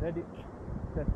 Jadi, set.